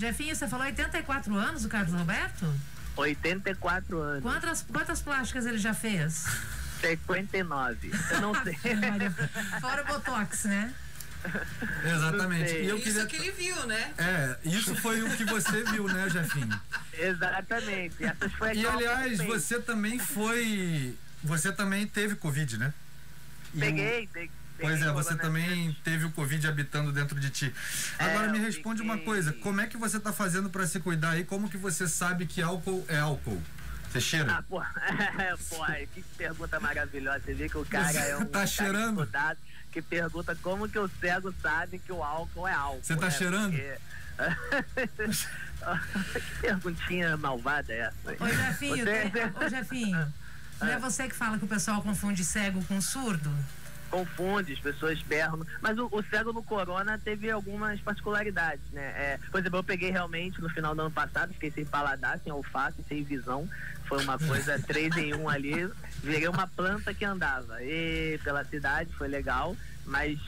Jefinho, você falou 84 anos, o Carlos Roberto? 84 anos. Quantas, quantas plásticas ele já fez? 59. Eu não sei. Fora o Botox, né? Exatamente. E eu Isso queria... que ele viu, né? É, isso foi o que você viu, né, Jefinho? Exatamente. Essas foi E aliás, você também foi. Você também teve Covid, né? E o- Peguei, peguei. Pois é, você também coronavírus. teve o Covid habitando dentro de ti. Agora É, me responde uma fiquei- coisa, como é que você tá fazendo pra se cuidar aí? Como que você sabe que álcool é álcool? Você cheira? Ah, pô, pô, ai, que pergunta maravilhosa. Você vê que o cara é um Tá cheirando? que pergunta como que o cego sabe que o álcool é álcool. Você tá né? cheirando? Porque- que perguntinha malvada é essa? Jefinho, Você- ô, Jefinho, não é você que fala que o pessoal confunde cego com surdo? Confunde, as pessoas berram. Mas o, o cego no corona teve algumas particularidades, né? É, por exemplo, eu peguei realmente no final do ano passado, fiquei sem paladar, sem olfato, sem visão. Foi uma coisa três em um ali. Virei uma planta que andava. E pela cidade foi legal, mas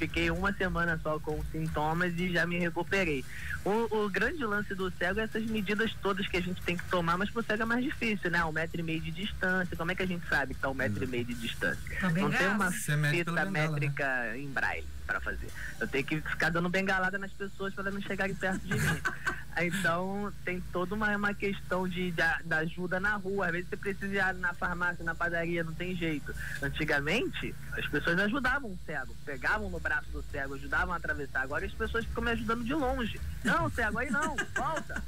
fiquei uma semana só com sintomas e já me recuperei. O, o grande lance do cego é essas medidas todas que a gente tem que tomar, mas pro cego é mais difícil, né? Um metro e meio de distância. Como é que a gente sabe que tá um metro e meio de distância? Tá Não tem uma fita bengala, né? métrica em braille para fazer. Eu tenho que ficar dando bengalada nas pessoas para não chegarem perto de mim. Então tem toda uma, uma questão de, de, da ajuda na rua. Às vezes você precisa ir na farmácia, na padaria, não tem jeito. Antigamente, as pessoas ajudavam o cego, pegavam no braço do cego, ajudavam a atravessar. Agora as pessoas ficam me ajudando de longe. Não, cego, aí não, volta.